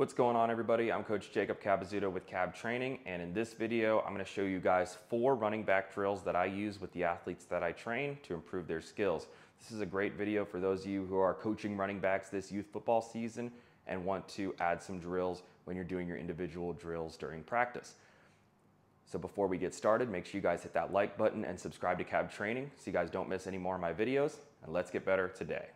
What's going on everybody? I'm Coach Jacob Cabezudo with Cab Training and in this video I'm going to show you guys four running back drills that I use with the athletes that I train to improve their skills. This is a great video for those of you who are coaching running backs this youth football season and want to add some drills when you're doing your individual drills during practice. So before we get started, make sure you guys hit that like button and subscribe to Cab Training so you guys don't miss any more of my videos and let's get better today.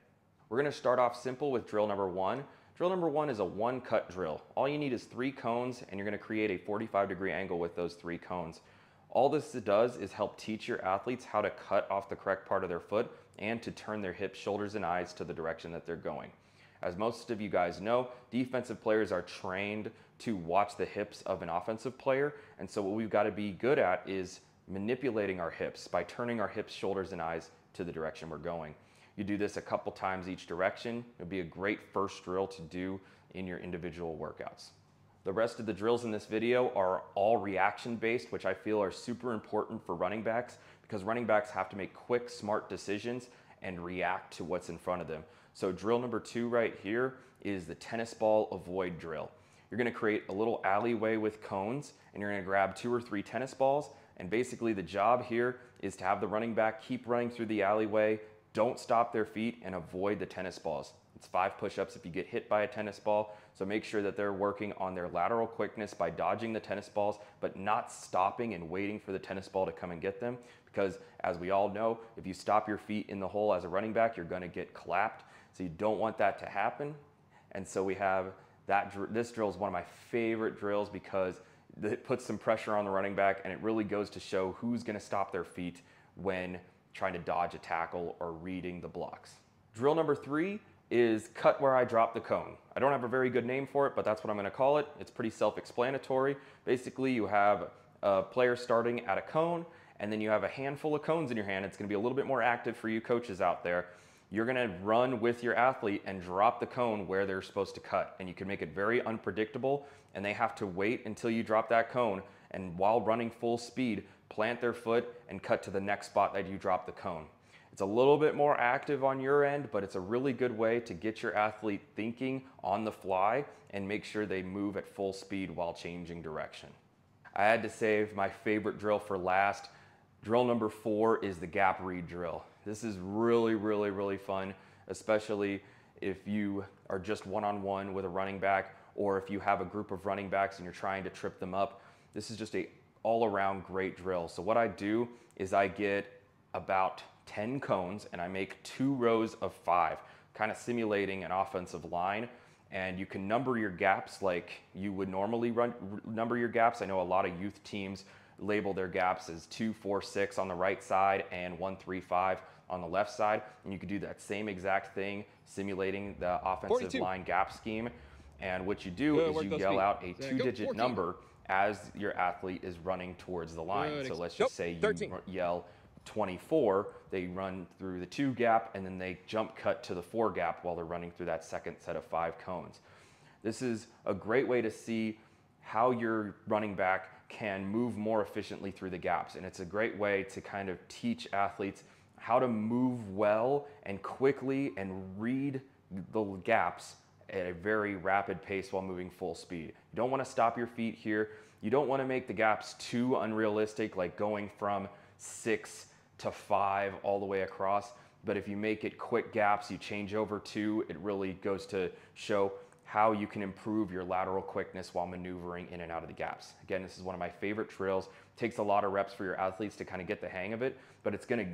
We're going to start off simple with drill number one Drill number one is a one cut drill. All you need is three cones and you're gonna create a 45 degree angle with those three cones. All this does is help teach your athletes how to cut off the correct part of their foot and to turn their hips, shoulders, and eyes to the direction that they're going. As most of you guys know, defensive players are trained to watch the hips of an offensive player. And so what we've got to be good at is manipulating our hips by turning our hips, shoulders, and eyes to the direction we're going. You do this a couple times each direction. It'll be a great first drill to do in your individual workouts. The rest of the drills in this video are all reaction based, which I feel are super important for running backs because running backs have to make quick, smart decisions and react to what's in front of them. So drill number two right here is the tennis ball avoid drill. You're gonna create a little alleyway with cones and you're gonna grab two or three tennis balls and basically the job here is to have the running back keep running through the alleyway don't stop their feet and avoid the tennis balls. It's five push-ups if you get hit by a tennis ball. So make sure that they're working on their lateral quickness by dodging the tennis balls, but not stopping and waiting for the tennis ball to come and get them. Because as we all know, if you stop your feet in the hole as a running back, you're gonna get clapped. So you don't want that to happen. And so we have that, this drill is one of my favorite drills because it puts some pressure on the running back and it really goes to show who's gonna stop their feet when trying to dodge a tackle or reading the blocks. Drill number three is cut where I drop the cone. I don't have a very good name for it, but that's what I'm gonna call it. It's pretty self-explanatory. Basically, you have a player starting at a cone, and then you have a handful of cones in your hand. It's gonna be a little bit more active for you coaches out there. You're gonna run with your athlete and drop the cone where they're supposed to cut. And you can make it very unpredictable, and they have to wait until you drop that cone. And while running full speed, plant their foot, and cut to the next spot that you drop the cone. It's a little bit more active on your end, but it's a really good way to get your athlete thinking on the fly and make sure they move at full speed while changing direction. I had to save my favorite drill for last. Drill number four is the gap read drill. This is really, really, really fun, especially if you are just one-on-one -on -one with a running back or if you have a group of running backs and you're trying to trip them up. This is just a all around great drill. So what I do is I get about 10 cones and I make two rows of five, kind of simulating an offensive line. And you can number your gaps like you would normally run, number your gaps. I know a lot of youth teams label their gaps as two, four, six on the right side and one, three, five on the left side. And you can do that same exact thing, simulating the offensive 42. line gap scheme. And what you do Good, is you yell feet. out a two digit number as your athlete is running towards the line. Good. So let's just say you 13. yell 24, they run through the two gap and then they jump cut to the four gap while they're running through that second set of five cones. This is a great way to see how your running back can move more efficiently through the gaps. And it's a great way to kind of teach athletes how to move well and quickly and read the gaps at a very rapid pace while moving full speed. You don't want to stop your feet here. You don't want to make the gaps too unrealistic, like going from six to five all the way across. But if you make it quick gaps, you change over two, it really goes to show how you can improve your lateral quickness while maneuvering in and out of the gaps. Again, this is one of my favorite drills. It takes a lot of reps for your athletes to kind of get the hang of it, but it's gonna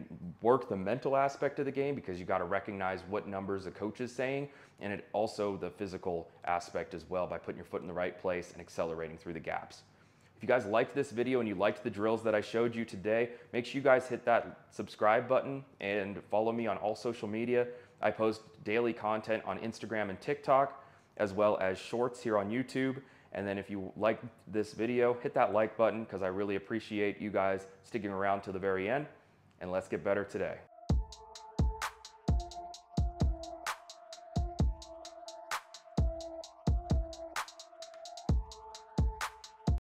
work the mental aspect of the game because you gotta recognize what numbers the coach is saying, and it also the physical aspect as well by putting your foot in the right place and accelerating through the gaps. If you guys liked this video and you liked the drills that I showed you today, make sure you guys hit that subscribe button and follow me on all social media. I post daily content on Instagram and TikTok as well as shorts here on YouTube. And then if you like this video, hit that like button because I really appreciate you guys sticking around to the very end. And let's get better today.